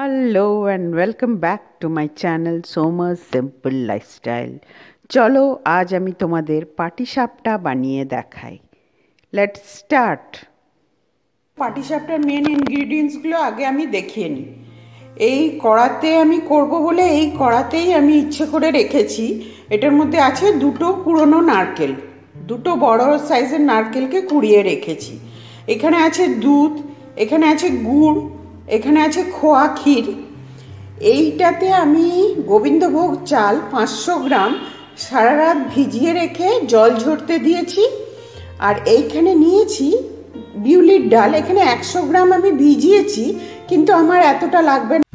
Hello and welcome back to my channel সোমার simple lifestyle চলো, আজ আমি তোমাদের পাটিসাপটা বানিয়ে দেখাই। লেট স্টার্ট পাটিসাপটার মেন ইনগ্রিডিয়েন্টসগুলো আগে আমি দেখিয়ে নিই। এই কড়াতে আমি করব বলে এই কড়াতেই আমি ইচ্ছে করে রেখেছি। এটার মধ্যে আছে দুটো কুড়োনো নারকেল। দুটো বড় সাইজের নারকেলকে কুড়িয়ে রেখেছি। এখানে আছে দুধ, এখানে আছে গুড় এখানে আছে খোয়া ক্ষীর। এইটাতে আমি গোবিন্দভোগ চাল পাঁচশো গ্রাম সারা রাত ভিজিয়ে রেখে জল ঝরতে দিয়েছি। আর এইখানে নিয়েছি বিউলির ডাল। এখানে একশো গ্রাম আমি ভিজিয়েছি, কিন্তু আমার এতটা লাগবে না।